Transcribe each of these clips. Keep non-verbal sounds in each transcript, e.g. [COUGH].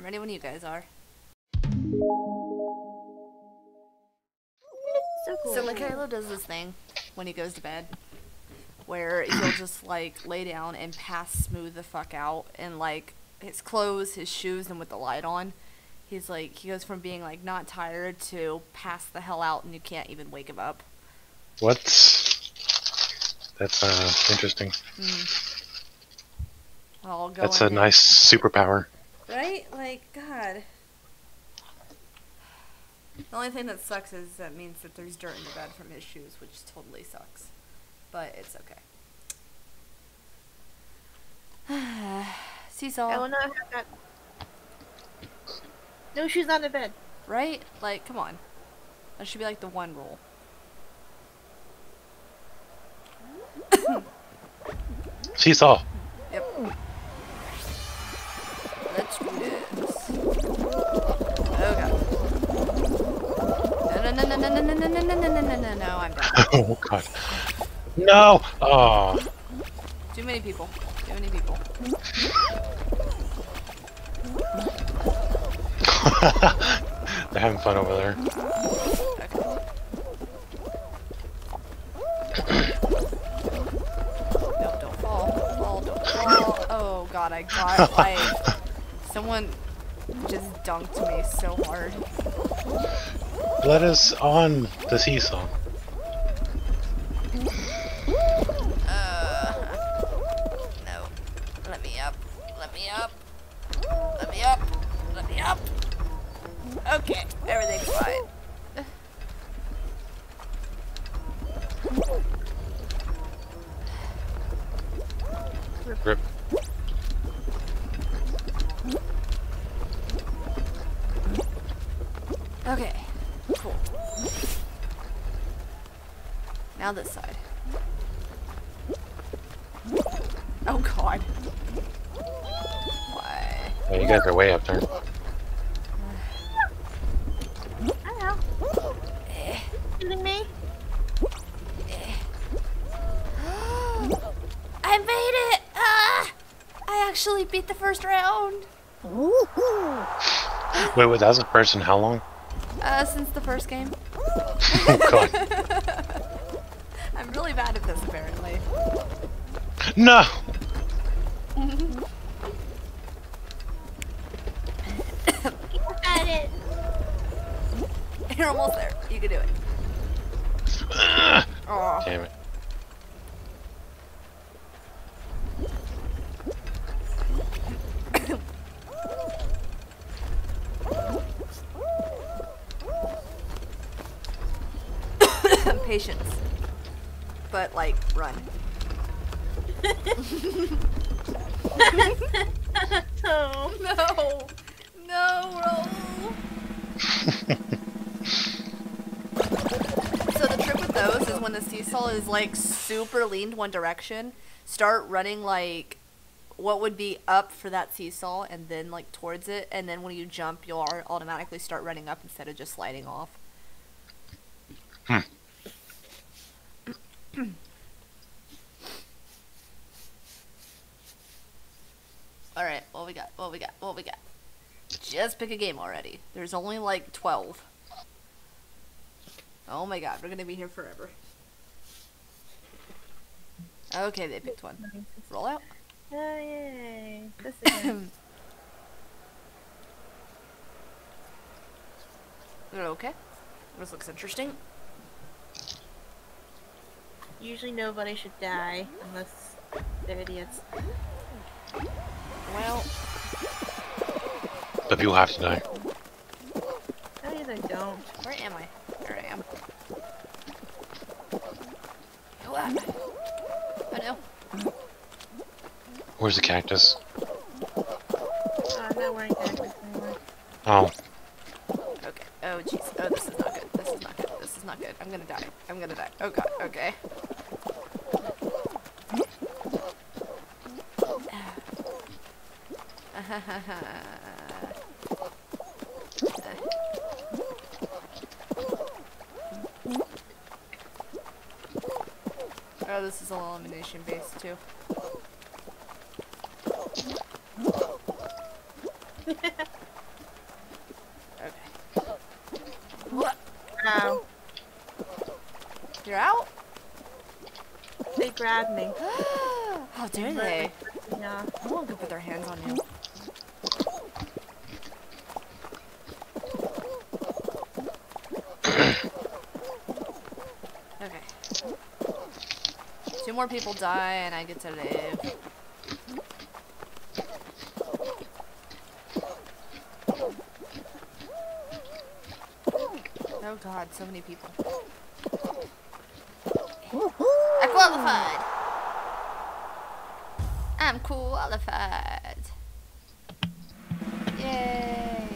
I'm ready when you guys are. So cool. So Mikhailo does this thing when he goes to bed, where he'll just like lay down and pass smooth the fuck out, and like his clothes, his shoes, and with the light on, he's like he goes from being like not tired to pass the hell out, and you can't even wake him up. What? That's uh interesting. I'll go. That's a there- nice superpower. Right? Like, God. The only thing that sucks is that means that there's dirt in the bed from his shoes, which totally sucks. But it's okay. [SIGHS] Seesaw. I will not have that. No shoes on the bed. Right? Like, come on. That should be like the one rule. Seesaw. Yep. No, no, no, no, no, no, no, no, no, no, no, no, no, no, I'm done. Oh god. No. Oh. Too many people. Too many people. [LAUGHS] They're having fun over there. Okay. no, don't fall. Fall, don't fall. Oh god, I got like [LAUGHS] someone just dunked me so hard. Let us on the seesaw. Uh, no. Let me up. Let me up. Let me up. Let me up. Okay, everything's fine. Rip. Now this side. Oh god. Why? Oh, you guys are way up there. Hello. Shooting me? [GASPS] I made it! Ah! I actually beat the first round. Wait, wait, that was a person how long? Uh, since the first game. Oh god. [LAUGHS] Really bad at this apparently. No! You got it. You're almost there. You can do it. Ugh. Oh. Damn it. Patience. But like, run. Oh. No! No, roll! so the trick with those is when the seesaw is like super leaned one direction, start running like what would be up for that seesaw and then like towards it, and then when you jump, you'll automatically start running up instead of just sliding off. Hmm. Alright, what we got? What we got? What we got? Just pick a game already. There's only like 12. Oh my god, we're gonna be here forever. Okay, they picked one. Roll out. Oh, yay. This [COUGHS] again. okay. This looks interesting. Usually nobody should die unless they're idiots. Well, But people have to die. No, yes, I don't. where am I? There I am. Oh, ah. oh no. Where's the cactus? Oh, I'm not wearing cactus anymore. Oh. Okay. Oh jeez. Oh, this is not good. This is not good. This is not good. I'm gonna die. I'm gonna die. Oh god. Okay. [LAUGHS] Oh, this is all elimination based too. They grabbed me. [GASPS] How dare they? Yeah. I won't go put their hands on you. [COUGHS] Okay. Two more people die and I get to live. Oh god, so many people. I qualified! I'm qualified. Yay!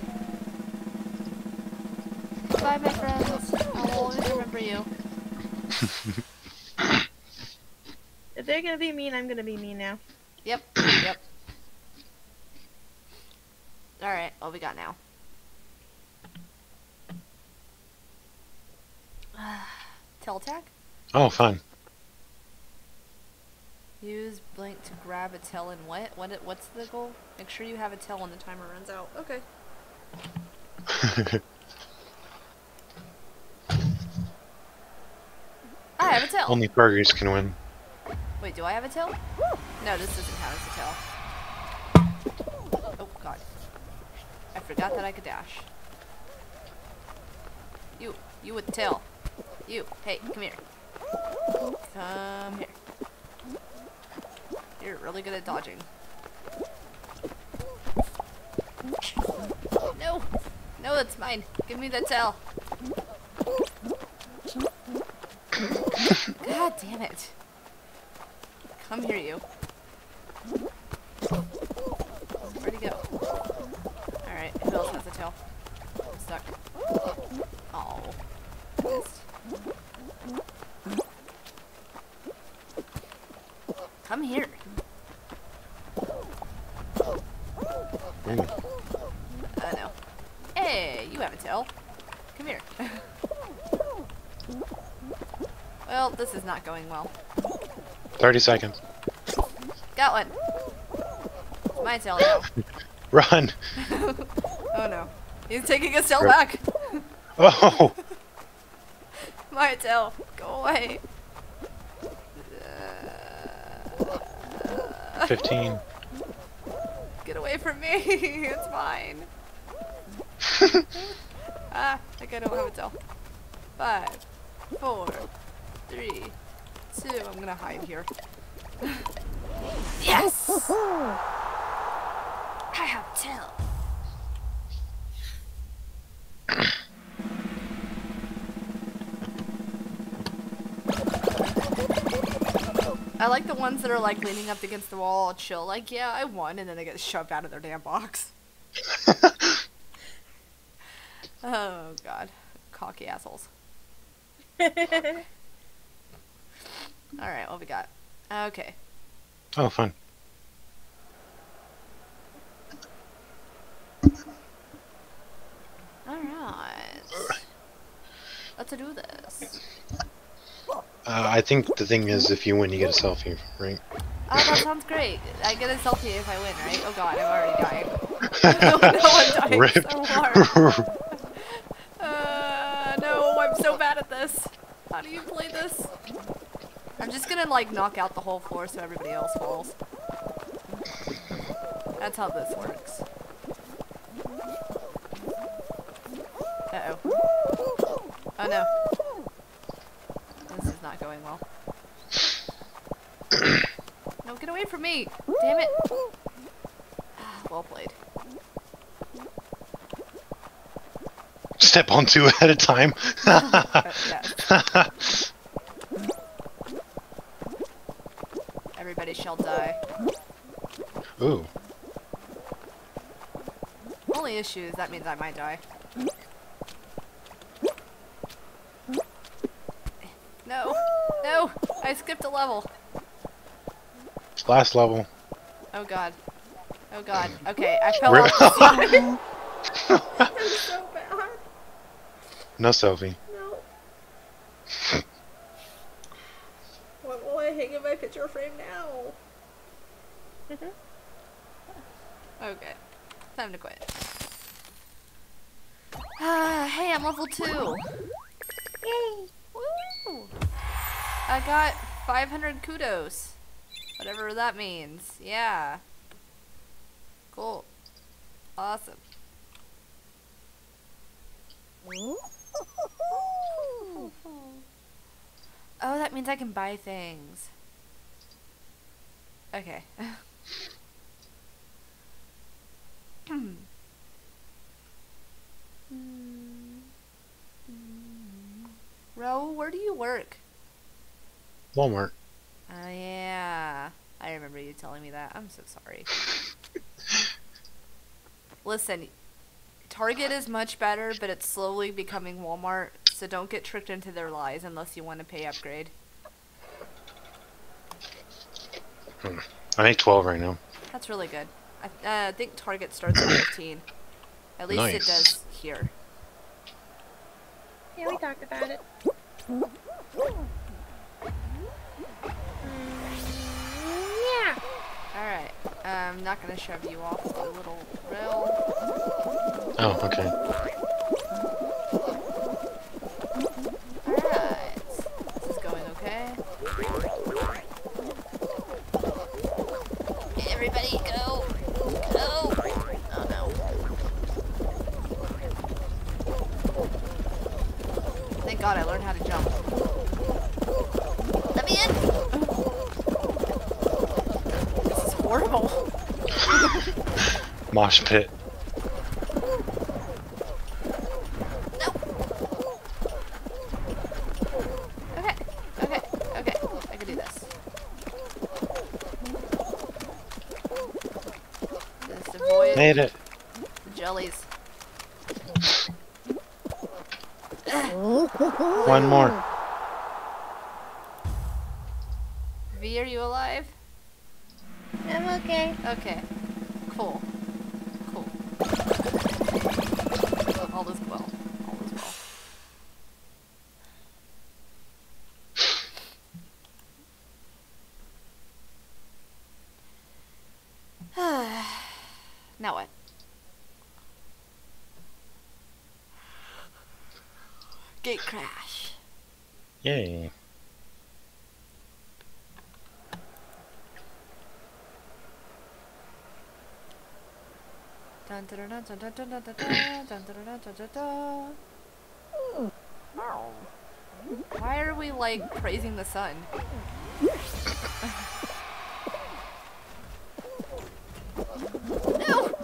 Bye, my friends. I'll always remember you. [LAUGHS] If they're gonna be mean, I'm gonna be mean now. Yep, yep. Alright, what we got now? [SIGHS] Tail? Oh, fun. To grab a tail and what? What? What's the goal? Make sure you have a tail when the timer runs out. Okay. [LAUGHS] I have a tail. Only burgers can win. Wait, do I have a tail? No, this doesn't count as a tail. Oh god. I forgot that I could dash. You, you with the tail. You, hey, come here. Come here. You're really good at dodging. No! No, that's mine. Give me the tail. God damn it. Come here, you. Where'd he go? Alright, who else has a tail? I'm stuck. Oh. I missed. Come here. Ooh. Uh, no. Hey, you have a tail. Come here. [LAUGHS] well, this is not going well. 30 seconds. Got one. My tail now. [LAUGHS] Run! [LAUGHS] Oh no. He's taking his tail Rip. back. Oh! My tail. Go away. 15. From me. [LAUGHS] it's mine. [LAUGHS] ah, like I don't have a tail. Five, four, three, two. I'm gonna hide here. [LAUGHS] yes! I have tail. I like the ones that are like leaning up against the wall, all chill, like, yeah, I won, and then they get shoved out of their damn box. [LAUGHS] oh, God. Cocky assholes. [LAUGHS] Alright, what we got? Okay. Oh, fun. Alright. Let's do this. Uh, I think the thing is, if you win, you get a selfie, right? Oh, that sounds great. I get a selfie if I win, right? Oh god, I'm already dying. [LAUGHS] no, no, I'm dying Rip. so hard. [LAUGHS] Uh, no, I'm so bad at this. How do you play this? I'm just gonna like knock out the whole floor so everybody else falls. That's how this works. Uh oh. Oh no. Not going well. No, get away from me! Damn it! Ah, well played. Step on two [LAUGHS] at a time. [LAUGHS] [LAUGHS] Everybody shall die. Ooh. Only issue is that means I might die. No! No! I skipped a level. Last level. Oh god. Oh god. Okay, I fell off so [LAUGHS] bad. No selfie. 100 kudos. Whatever that means. Yeah. Cool. Awesome. [LAUGHS] Oh, that means I can buy things. Okay. [LAUGHS] hmm. Where do you work? Walmart. Yeah, I remember you telling me that. I'm so sorry. Listen, Target is much better, but it's slowly becoming Walmart, so don't get tricked into their lies unless you want to pay upgrade. I make 12 right now. That's really good. I, uh, I think Target starts at [CLEARS THROAT] 15. At least it does here. Yeah, we talked about it. Mm, yeah. Alright, I'm not gonna shove you off the little rail. Oh, okay. Alright. This is going okay. Everybody go! Go! Oh no. Thank god I learned how to jump. Let me in! This is horrible. Mosh pit. Okay, okay, okay. I can do this. Just avoid Made it. the jellies. One more. V, are you alive? I'm okay. Okay. Cool. Cool. All is well. All is well. [SIGHS] now what? Gate crash. Yay. Why are we like praising the sun? no!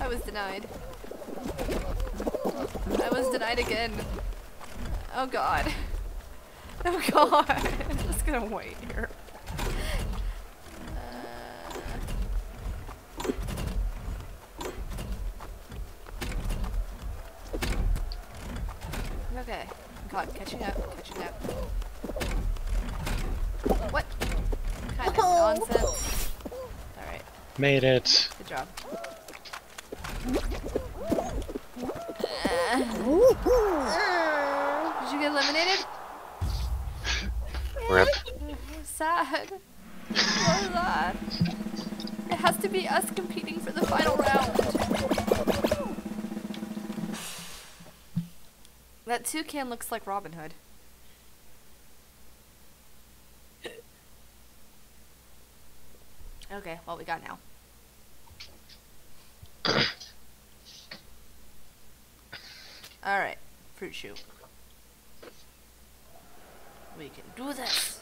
I was denied. I was denied again. Oh god. Oh god. I'm just gonna wait here. Uh, Okay. God, catching up, catching up. What kind of Oh. nonsense? Alright, Made it. good job. Uh, Did you get eliminated? [LAUGHS] Rip. Sad. What is that? It has to be us competing for the final round. That toucan looks like Robin Hood. Okay, what we got now? Alright, Fruit Chute. We can do this.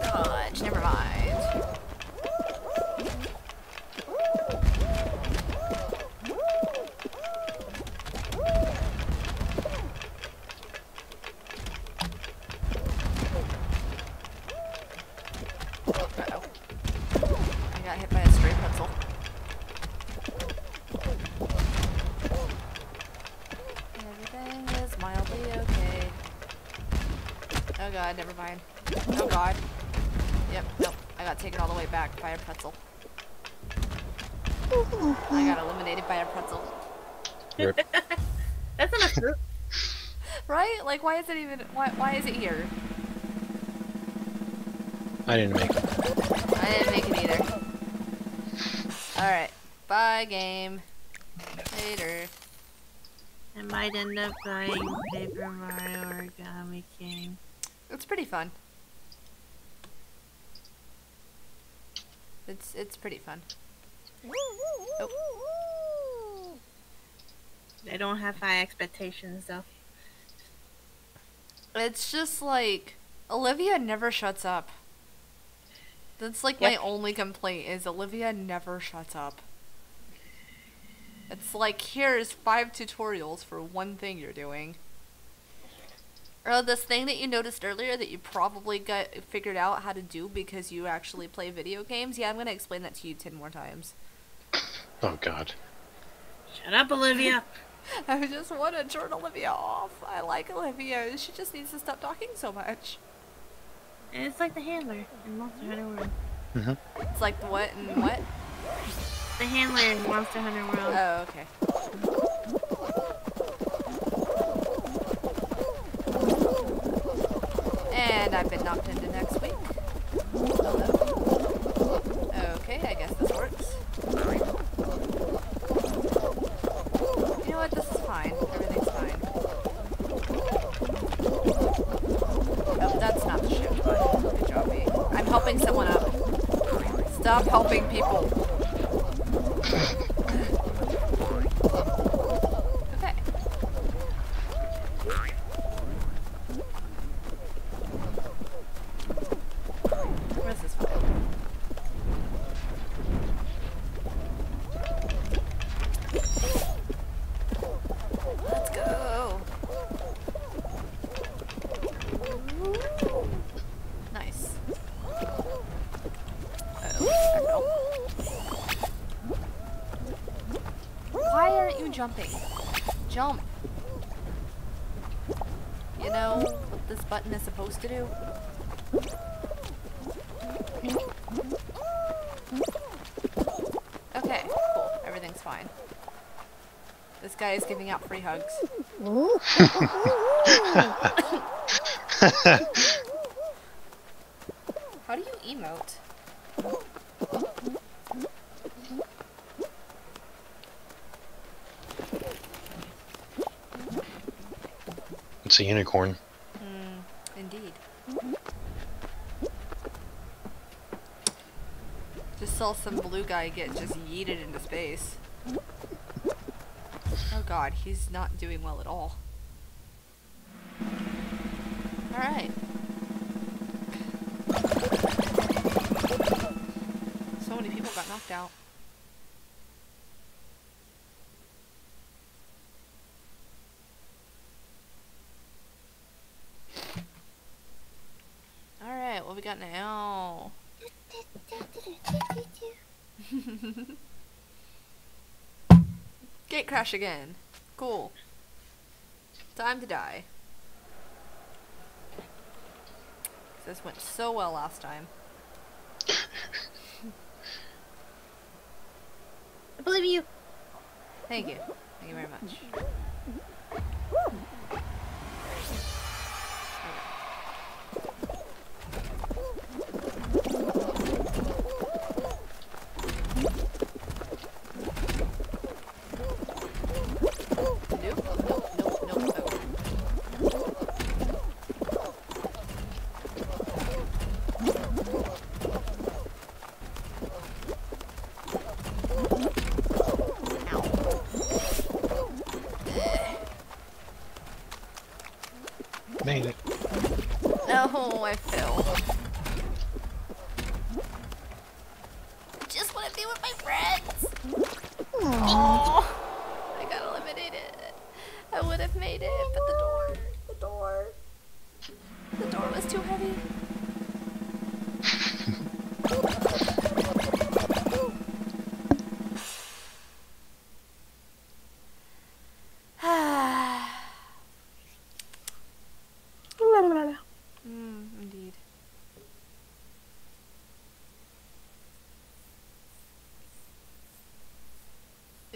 Dodge, never mind. Uh-oh. I got hit by a stray pretzel. Everything is mildly okay. Oh god, never mind. Oh god. Yep, nope. I got taken all the way back by a pretzel. I got eliminated by a pretzel. Rip. That's enough fruit. Right? Like, why is it even? Why? Why is it here? I didn't make it. I didn't make it either. All right. Bye, game. Later. I might end up buying Paper Mario Origami King. It's pretty fun. It's it's pretty fun. Oh. I don't have high expectations though. It's just like Olivia never shuts up. That's like my only complaint is Olivia never shuts up. It's like here's five tutorials for one thing you're doing. Or this thing that you noticed earlier that you probably got figured out how to do because you actually play video games. Yeah, I'm gonna explain that to you ten more times. Oh god. Shut up, Olivia. [LAUGHS] [LAUGHS] I just want to turn Olivia off. I like Olivia. She just needs to stop talking so much. And it's like the handler in Monster Hunter World. Uh-huh. It's like the what and what? The handler in Monster Hunter World. Oh, okay. And I've been knocked into next week. Hello. Okay, I guess this works. You know what? This is fine. Everything's fine. Oh, that's not the shift button. Good job, me. I'm helping someone up. Stop helping people. Okay. This is fine. Let's go. Nice. Uh-oh. Why aren't you jumping? Jump. You know what this button is supposed to do? Okay, cool. Everything's fine. This guy is giving out free hugs. [LAUGHS] [LAUGHS] How do you emote? It's a unicorn. Hmm, indeed. Just saw some blue guy get just yeeted into space. Oh god, he's not doing well at all. Alright. So many people got knocked out. Alright, what we got now? Gate crash again. Cool. Time to die. This went so well last time. I believe you. Thank you. Thank you very much.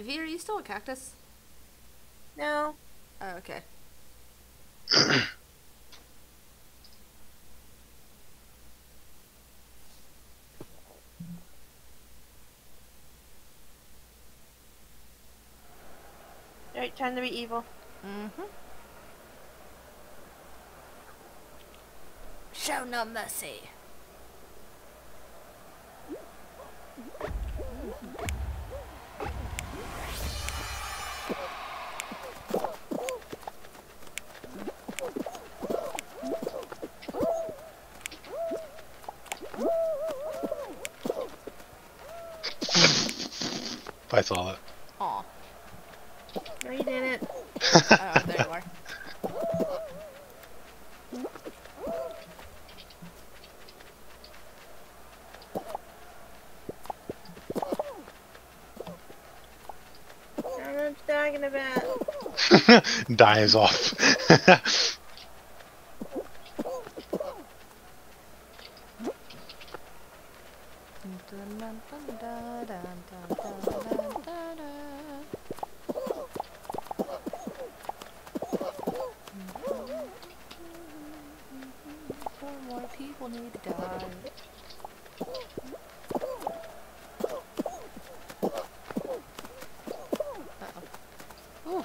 V, are you still a cactus? No. Oh, okay. Alright, time to be evil. Mm-hmm. Show no mercy. I saw that. Aw. No, you didn't. [LAUGHS] Oh, there you are. I don't know what you're talking about. Dies off. [LAUGHS] Four more people need to die. Uh-oh. Ooh.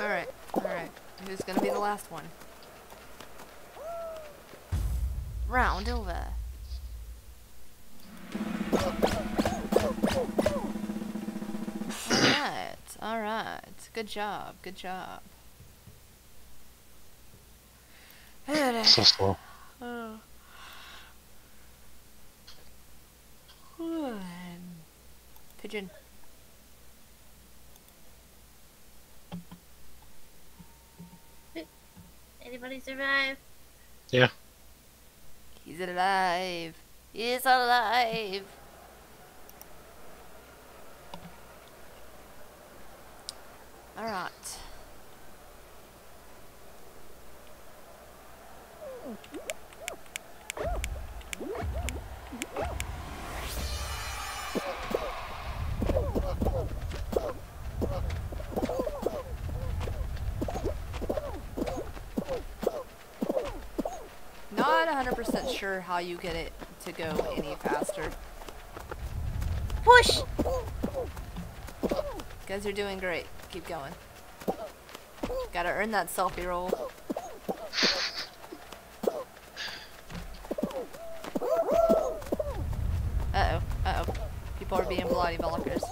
Alright, alright. Who's gonna be the last one? Round over. Alright, alright. Good job, good job. so slow. Oh. [SIGHS] Pigeon. Anybody survive? He's alive. He's alive. Alright. Not 100% sure how you get it to go any faster. Push! Guys are doing great. Keep going. Gotta earn that selfie roll. Uh-oh. Uh-oh. People are being bloody blockers.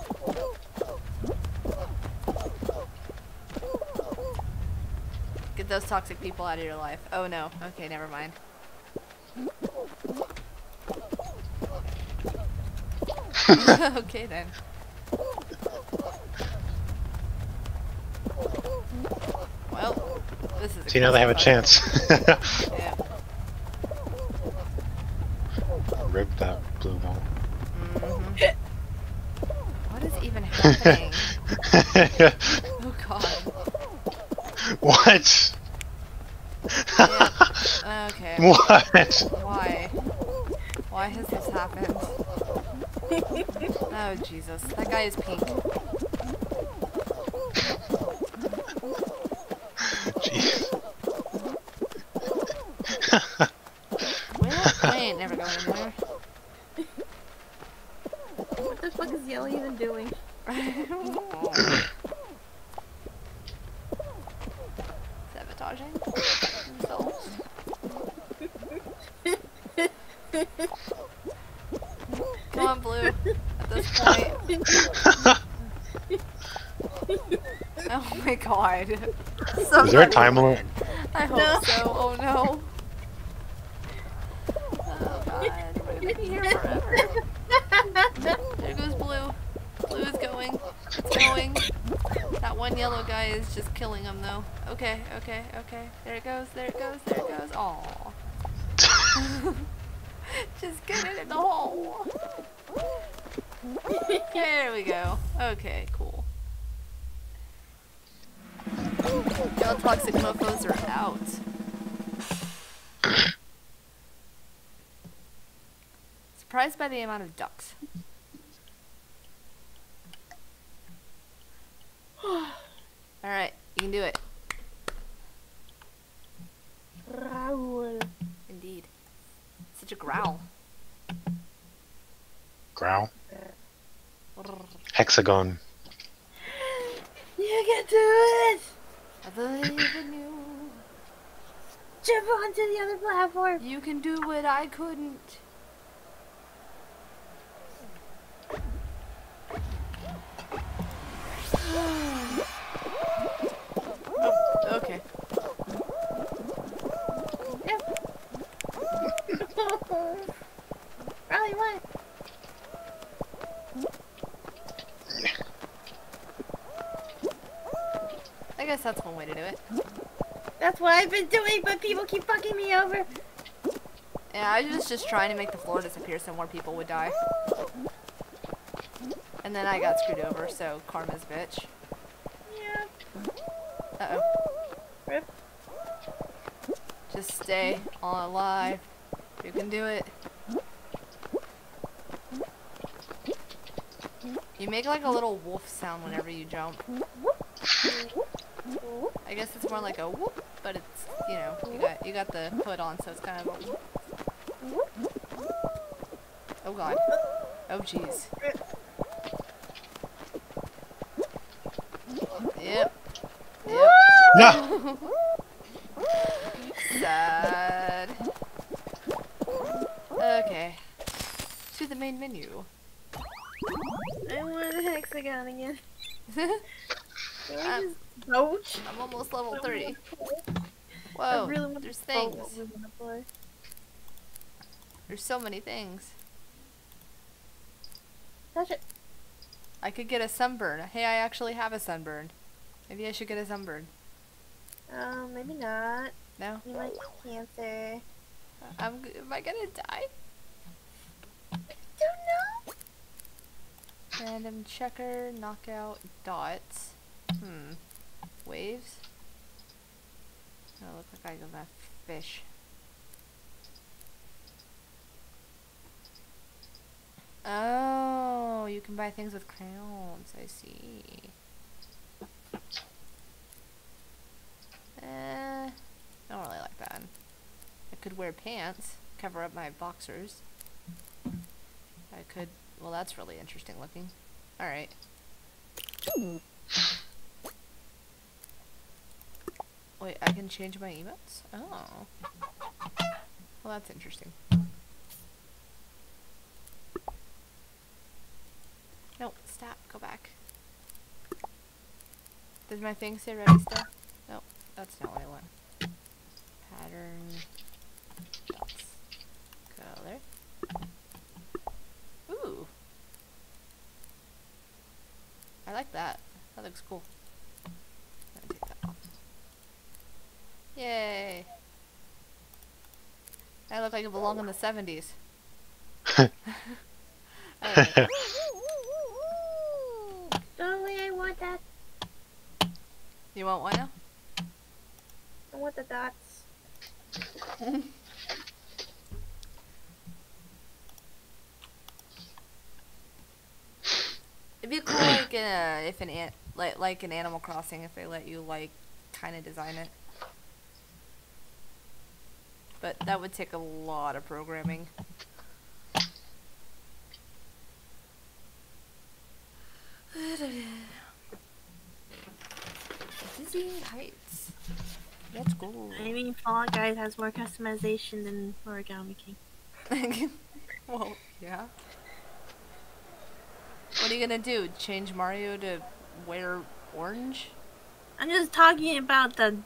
Get those toxic people out of your life. Oh no. Okay, never mind. [LAUGHS] okay then. Well, this is. See, now they have a chance. Yeah. [LAUGHS] Rip that blue ball. Mhm. What is even [LAUGHS] happening? Oh god. what? [LAUGHS] What? Why? Why has this happened? Oh Jesus. That guy is pink. [LAUGHS] Jeez. Well, I ain't never going in there. What the fuck is Yellow even doing? Sabotaging themselves. Come on, Blue. At this point. Oh my god. Is there a Somebody time limit? win. I hope No. so. Oh no. Oh god. We're gonna be here forever. There goes blue. Blue is going. It's going. That one yellow guy is just killing him though. Okay, okay, okay. There it goes, there it goes, there it goes. Aw. just get it in the hole. There we go. Okay, cool. Y'all toxic mofos are out. Surprised by the amount of ducks. [SIGHS] Alright, you can do it. Raoul. Indeed. Such a growl. Growl. Hexagon. You can do it! I believe in you. Jump onto the other platform. You can do what I couldn't. oh, [SIGHS] okay. [LAUGHS] Riley, what? Guess that's one way to do it. That's what I've been doing, but people keep fucking me over. Yeah, I was just trying to make the floor disappear so more people would die. And then I got screwed over, so karma's bitch. Yeah. Uh-oh. Rip. Just stay on alive. You can do it. You make like a little wolf sound whenever you jump. I guess it's more like a whoop, but it's you know you got you got the hood on, so it's kind of. A... whoop. Oh god. Oh jeez. Yep. Yep. No! Sad. Okay. To the main menu. I want a hexagon again. [LAUGHS] I'm Just vote? almost level I 30. wanna. I Whoa, really want there's things. what we wanna play. There's so many things. Touch it. I could get a sunburn. Hey, I actually have a sunburn. Maybe I should get a sunburn. Um, maybe not. No? You might get cancer. I'm, am I gonna die? I Don't know. Random checker, knockout, dots. Hmm. Waves? Oh, look like I got that fish. Oh, you can buy things with crowns. I see. Eh, I don't really like that. I could wear pants, cover up my boxers. I could. Well, that's really interesting looking. All right. Wait, I can change my emotes? Oh. Well, that's interesting. No, stop. Go back. Does my thing say ready still? Nope, that's not what I want. Pattern. Dots. Color. Ooh. I like that. That looks cool. I'm gonna take that off. Yay! I look like I belong in the 70s. I like it. Totally, I want that. you want one now? I want the dots. It'd be cool like uh, if an ant like like an Animal Crossing if they let you like kind of design it. But that would take a lot of programming. Dizzy Heights. Let's go. I mean, Fall Guys has more customization than Origami King. [LAUGHS] well, yeah. What are you gonna do? Change Mario to wear orange? I'm just talking about the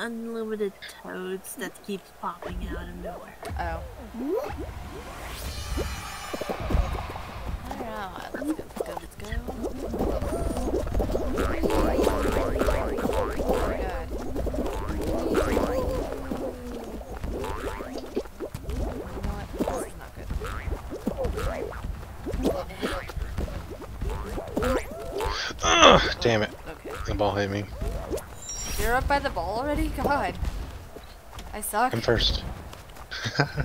unlimited toads that keeps popping out of nowhere. Oh. Alright, let's go, let's go, let's go. Oh my god. You know what? This is not good. Ugh, damn it. Okay. The ball hit me. You're up by the ball already? God. I suck. I'm first. Alright,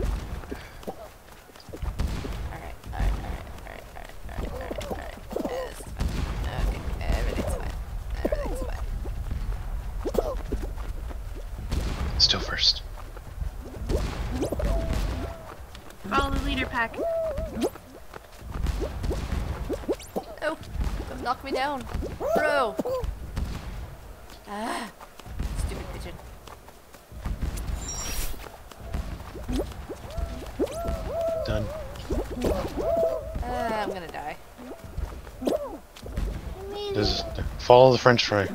alright, alright, alright, alright, alright, alright, alright. This is fine. Okay, everything's fine. Everything's fine. Still first. Follow the leader pack. Oh, don't knock me down. Bro. Ah, follow the French fry.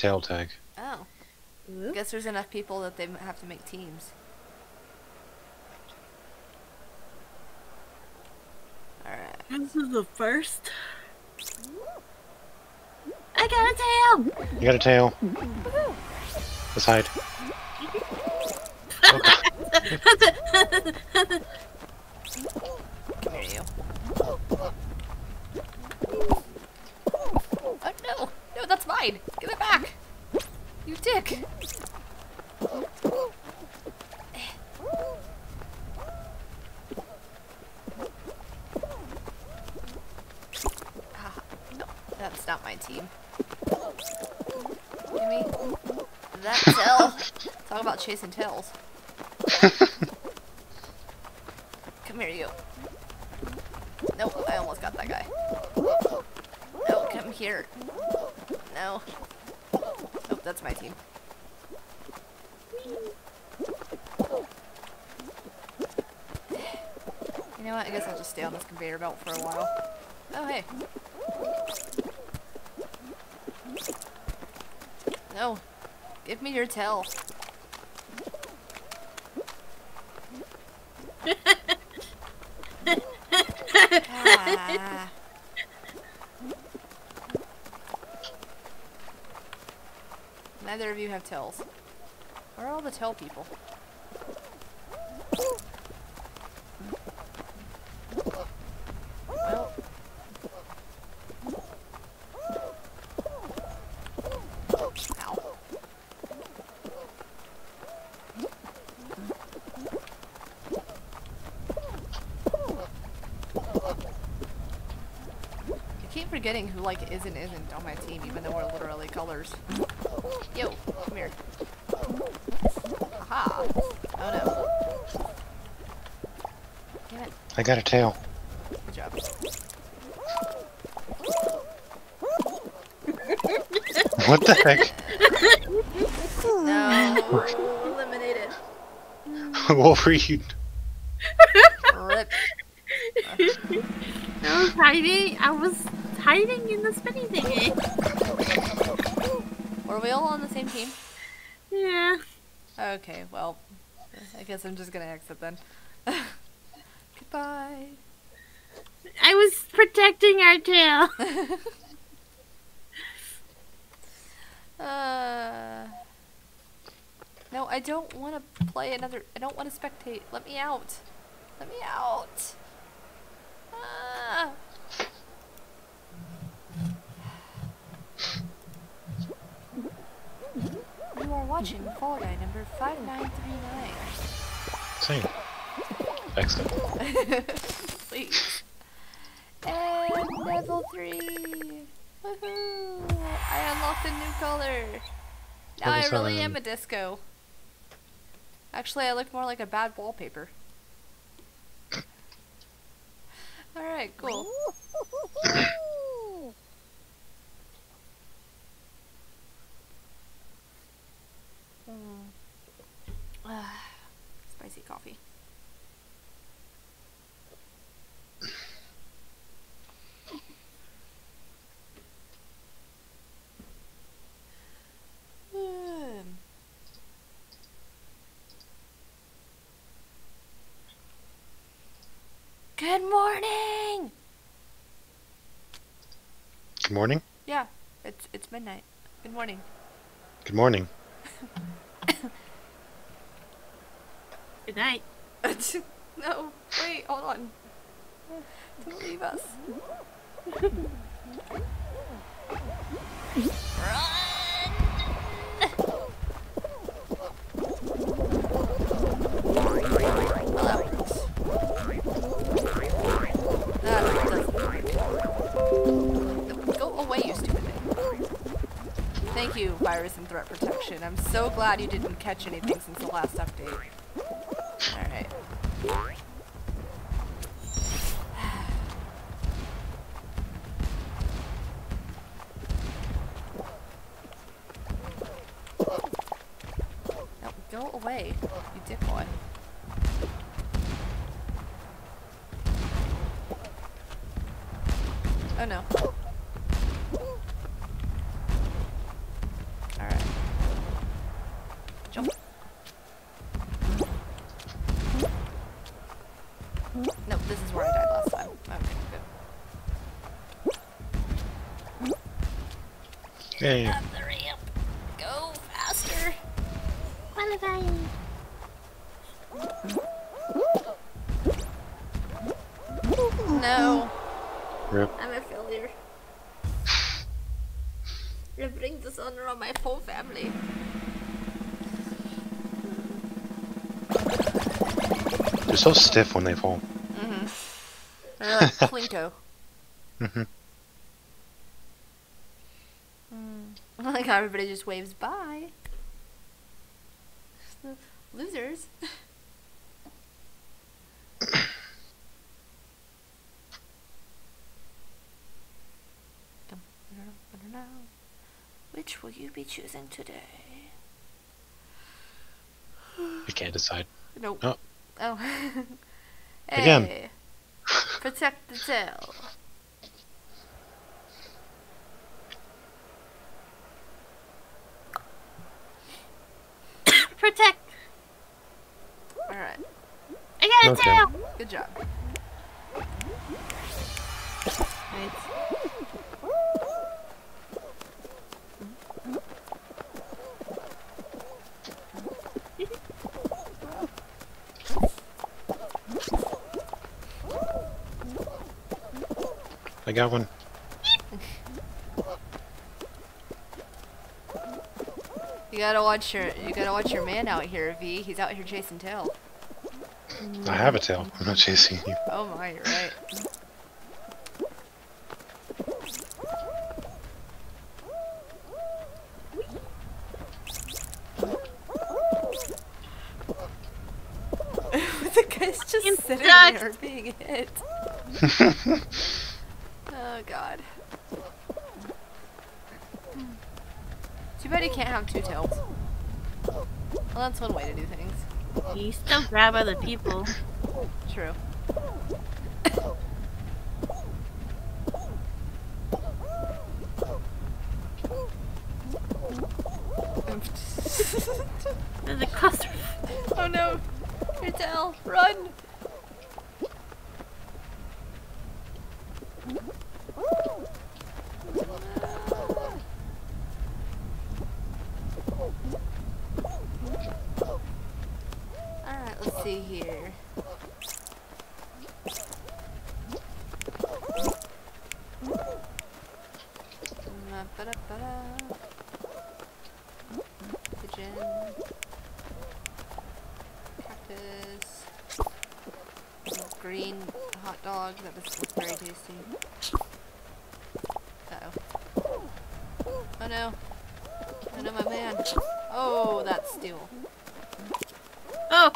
Tail tag. Oh. Guess there's enough people that they have to make teams. Alright. This is the first. I got a tail! You got a tail. Let's hide. [LAUGHS] [LAUGHS] Come here, you. Oh no! No, that's mine! Give it back! You dick! Ah, no, that's not my team. Give me that tail. Talk about chasing tails. [LAUGHS] Come here, you. Nope, I almost got that guy. No, come here. No. Oh, that's my team. You know what? I guess I'll just stay on this conveyor belt for a while. Oh, hey. No. Give me your tail. Ah. Neither tails. Where are all the tail people? Well. Ow. I keep forgetting who like is and isn't on my team, even though we're literally colors. Yo, come here. Aha. Oh no. Damn it. I got a tail. Good job. What the heck? No. [LAUGHS] Eliminated. what were you? Rip. [LAUGHS] I was hiding. I was hiding in the spinny thingy. Were we all on the same team? Yeah. Okay, well, I guess I'm just gonna exit then. [LAUGHS] Goodbye. I was protecting our tail. [LAUGHS] Uh. No, I don't want to play another. I don't want to spectate. Let me out. Let me out. Ah. You are watching Fall Guy number 5939. Same. Excellent. [LAUGHS] Please. And level 3. Woohoo! I unlocked a new color. Now I really am a disco. Actually, I look more like a bad wallpaper. [LAUGHS] Alright, cool. [LAUGHS] Ah, [SIGHS] Spicy coffee. [SIGHS] Good morning. Good morning. Yeah, it's it's midnight. Good morning. Good morning. Good night. [LAUGHS] no, wait, hold on. Don't leave us. [LAUGHS] Thank you, Virus and Threat Protection. I'm so glad you didn't catch anything since the last update. Alright. [SIGHS] Go away, you dickwad. Oh no. Alright. Jump. No, this is where I died last time. Okay, good. Up the ramp. Go faster. Qualifying. No, Rip. I'm a failure. It brings dishonor on my whole family. They're so stiff when they fall. Mm-hmm. They're like [LAUGHS] Plinko. Mhm. Mm. [LAUGHS] Like how everybody just waves bye. [LAUGHS] Losers. Dum, ba-da-dum, ba-da-dum. Which will you be choosing today? You can't decide. Nope. Oh. Oh. [LAUGHS] Again. Protect the tail. Protect. Alright. I got a Okay. tail. Good job. Right. I got one. Gotta watch your you gotta watch your man out here, V. He's out here chasing tail. I have a tail. I'm not chasing you. [LAUGHS] Oh my, you're right. [LAUGHS] the guy's just sitting there being hit. [LAUGHS] Oh god. Can't have two tails. Well, that's one way to do things. You still grab other people. True. There's a cluster. oh no! Your tail! Run! Alright, let's see here. Mm, ba-da-ba-da. Pigeon. green hot dog. That doesn't look. Uh-oh. Oh no. Oh no, my man. Oh, that's steel. Oh,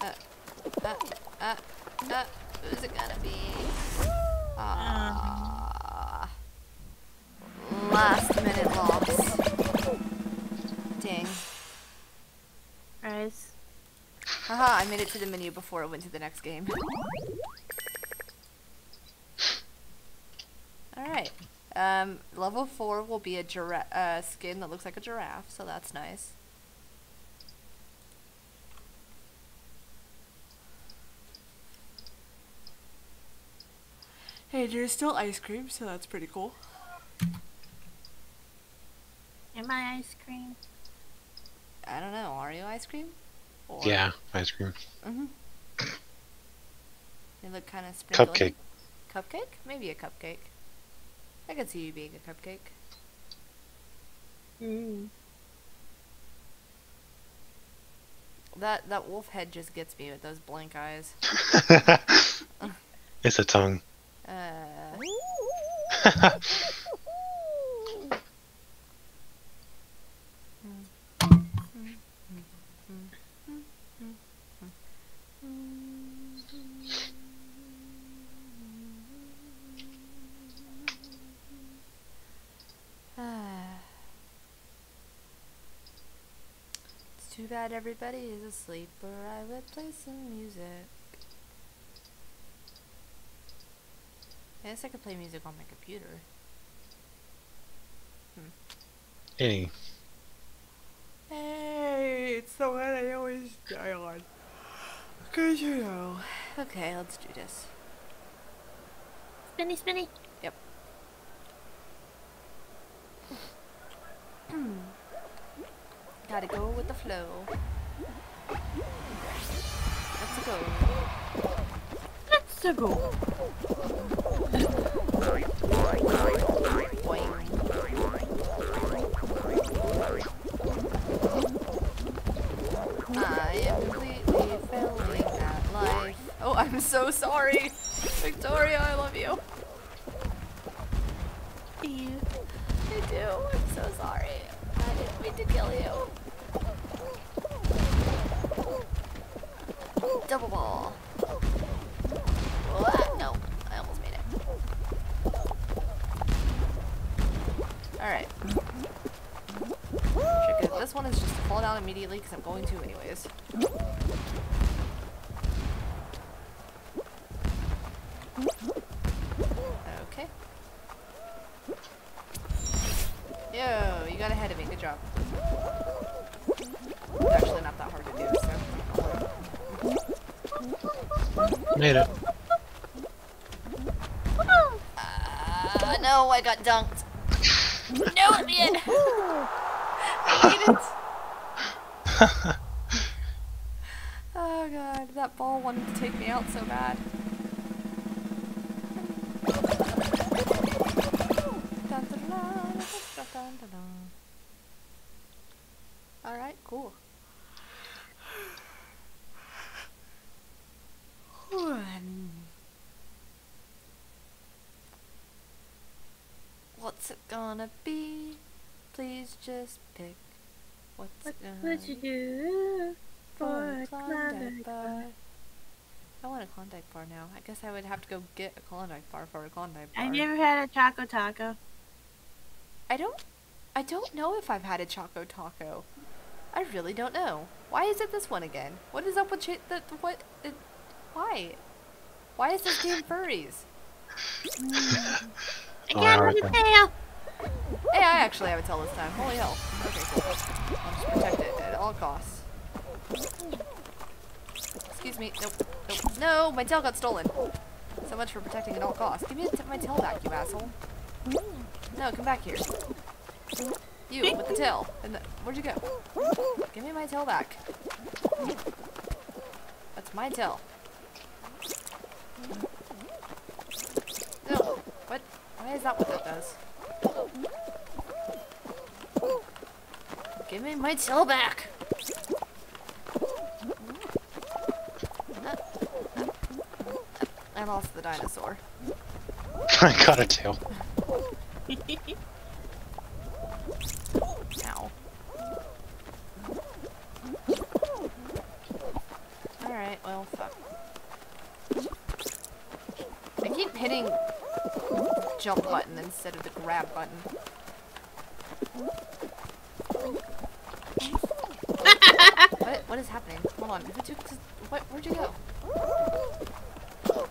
Uh, uh, uh, who's it gonna be? Ah. Last minute loss. Dang. guys. Haha, I made it to the menu before it went to the next game. Alright. Um, level 4 will be a giraffe, uh, skin that looks like a giraffe, so that's nice. Hey, there's still ice cream, so that's pretty cool. Am I ice cream? I don't know, Are you ice cream? Or, Yeah, ice cream. Mm-hmm. They look kind of sprinkly. Cupcake. Cupcake? Maybe a cupcake. I could see you being a cupcake. Mm. That that wolf head just gets me with those blank eyes. [LAUGHS] it's a tongue. Uh, [LAUGHS] it's too bad everybody is asleep, or I would play some music. I guess I could play music on my computer. Hmm. Any. Hey, it's the one I always die on. Cause you know. Okay, let's do this. Spinny, spinny. [CLEARS THROAT] [CLEARS THROAT] Gotta go with the flow. Let's go. Let's go. I am completely failing at life. Oh, I'm so sorry. Victoria, I love you. You. I do. I'm so sorry. I didn't mean to kill you. Double ball. Ah, no, I almost made it. Alright. This one is just to fall down immediately because I'm going to anyways. So. Made it. Uh, no, I got dunked. No, at the end. I hate it. [LAUGHS] oh god, that ball wanted to take me out so bad. Gonna be? Please just pick. What's What it gonna would you do for for a a Klondike Klondike bar? bar? I want a Klondike bar now. I guess I would have to go get a Klondike bar for a Klondike bar. I never had a Choco Taco. I don't. I don't know if I've had a Choco Taco. I really don't know. Why is it this one again? What is up with cha- the, the what? It, why? Why is this damn furries? [LAUGHS] I Oh, got alright a then. tail. Hey, I actually have a tail this time. Holy hell. Okay, cool. I'll just protect it at all costs. Excuse me. Nope. Nope. No, my tail got stolen. So much for protecting at all costs. Give me my tail back, you asshole. No, come back here. You with the tail. And the, where'd you go? Give me my tail back. That's my tail. No. What? Why is that what that does? Give me my tail back. I lost the dinosaur. [LAUGHS] I got a tail. Ow. Alright, well, fuck. I keep hitting jump button instead of the grab button. what? What is happening? Hold on. Who took this? What? Where'd you go? Oh,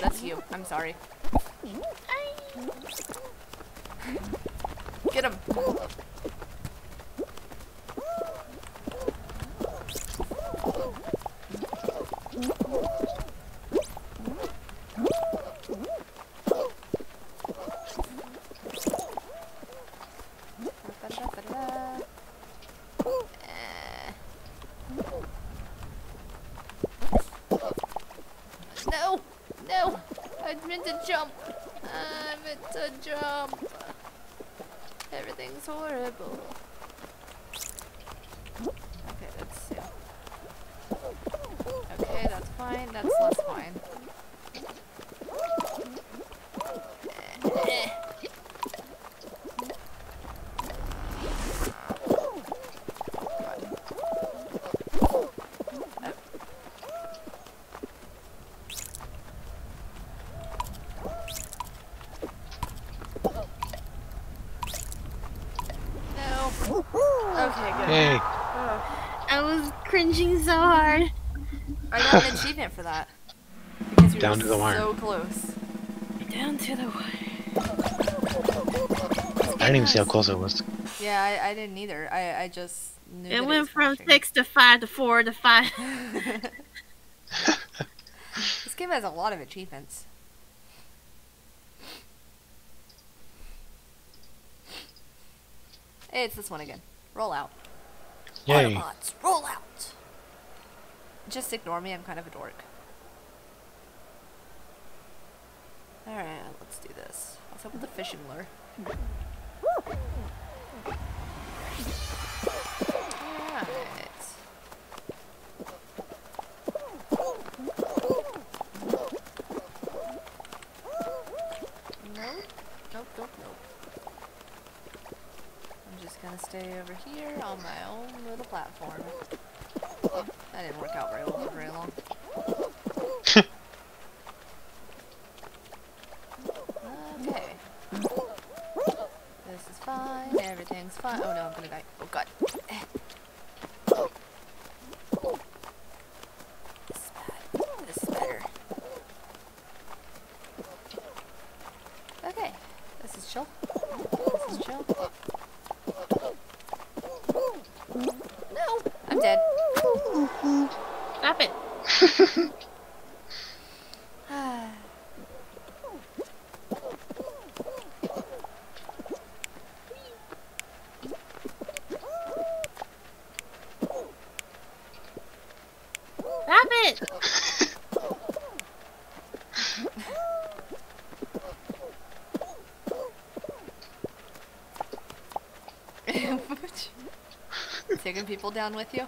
that's you. I'm sorry. Get him. Eh. No! No! I meant to jump! I meant to jump! Everything's horrible. Okay, let's see. Okay, that's fine. That's less fine. Eh. No. Okay, good. Yay! I was cringing so hard. I got an achievement for that. Because we Down to the wire. so close. Down to the wire. I didn't even see how close it was. Yeah, I, I didn't either. I, I just knew that It it went was from flashing. six to five to four to five. [LAUGHS] [LAUGHS] This game has a lot of achievements. Hey, it's this one again. Roll out. Yay! Autobots, roll out! Just ignore me, I'm kind of a dork. Alright, let's do this. Up with the fishing lure? Alright. Nope. Nope, nope, nope. I'm just gonna stay over here on my own little platform. That didn't work out very well for very long. Okay. This is fine. Everything's fine. Oh no, I'm gonna die. Oh god. Eh. This is bad. This is better. Okay. This is chill. This is chill. No! I'm dead. Stop it. Stop it. Taking people down with you?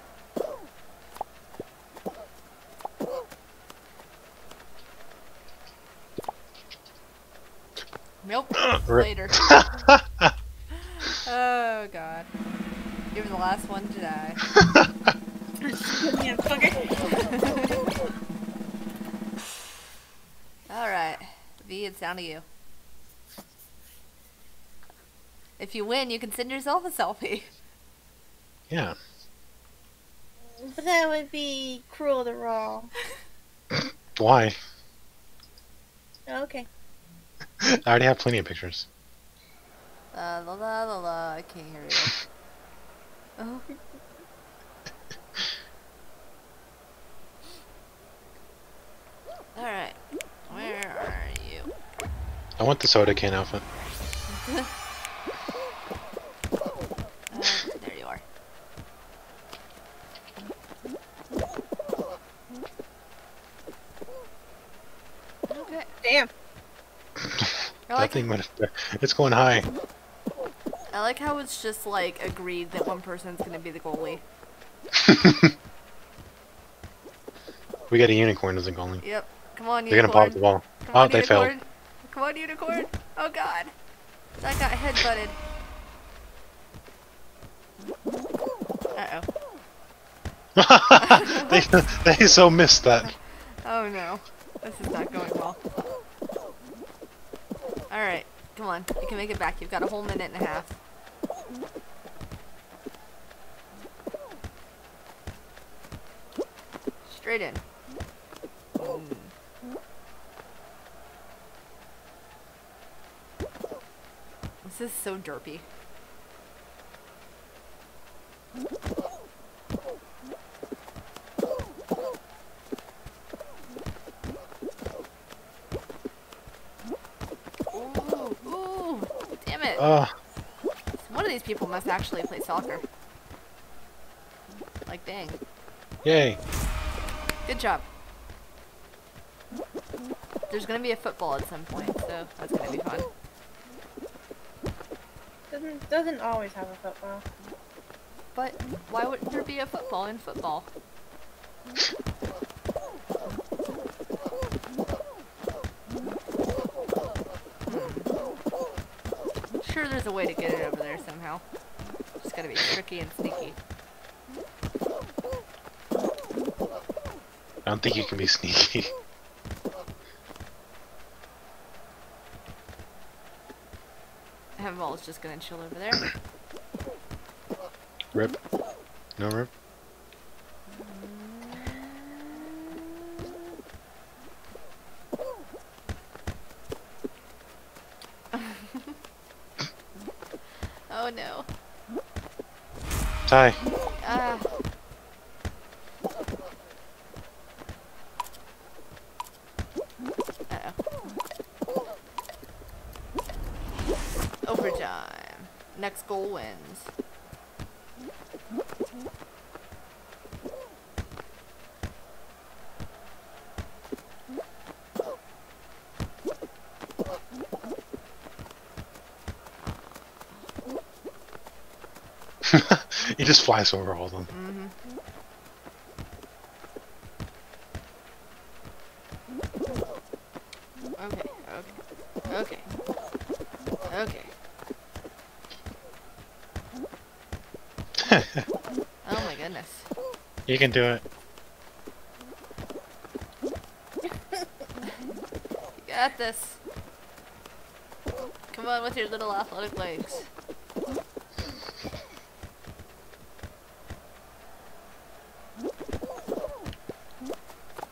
Nope. Rip. [CLEARS THROAT] Later. [LAUGHS] oh god. You were the last one to die. [LAUGHS] Alright. V, it's down to you. If you win, you can send yourself a selfie. Yeah. But that would be cruel to Raw. [LAUGHS] Why? Okay. [LAUGHS] I already have plenty of pictures. La la la la la, I can't hear you. Oh. [LAUGHS] Alright. Where are you? I want the soda can outfit. Uh, there you are. Damn. [LAUGHS] I That like, thing went. It's going high. I like how it's just like agreed that one person's gonna be the goalie. [LAUGHS] we got a unicorn as a goalie. Yep. Come on, They're gonna pop the ball. Come Oh, on, they failed. Come on, unicorn. Oh god. That got headbutted. Uh-oh. [LAUGHS] they, they so missed that. Oh no. This is not going well. Alright, come on. You can make it back. You've got a whole minute and a half. Straight in. This is so derpy. Ooh, ooh, damn it. Uh, One of these people must actually play soccer. Like, dang. yay. Good job. There's gonna be a football at some point, so that's gonna be fun. Doesn't doesn't always have a football. But why wouldn't there be a football in football? Hmm. Sure, there's a way to get it over there somehow. Just gotta be tricky and sneaky. I don't think you can be sneaky. [LAUGHS] Handball is just gonna chill over there. Rip. No rip. Oh no. Ah. Uh-oh. Overtime. Next goal wins. he just flies over all of them. Mm-hmm. Okay, okay, okay, okay. [LAUGHS] Oh my goodness. You can do it. You got this. Come on with your little athletic legs.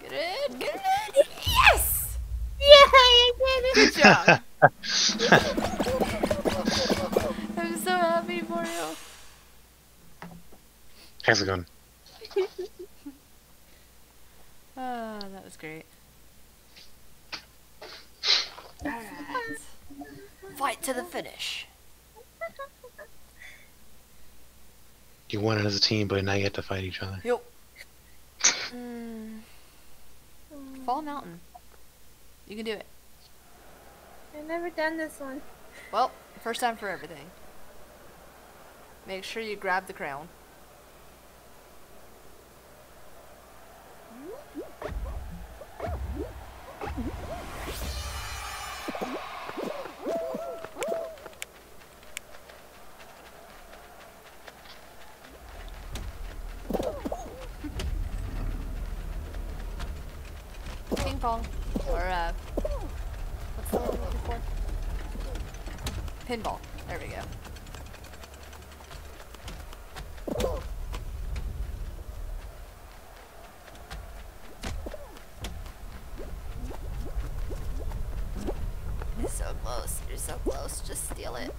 Get in, get in! Yes! Yeah, I did it. Good job. [LAUGHS] I'm so happy for you. how's Hexagon. Oh, [LAUGHS] that was great. Alright. Fight to the finish. You won it as a team, but now you have to fight each other. Yep. Mm. Fall Mountain. You can do it. I've never done this one. Well, first time for everything. Make sure you grab the crown. Ping pong. Or, uh, what's the word I'm looking for? Pinball. There we go. You're so close. You're so close. Just steal it.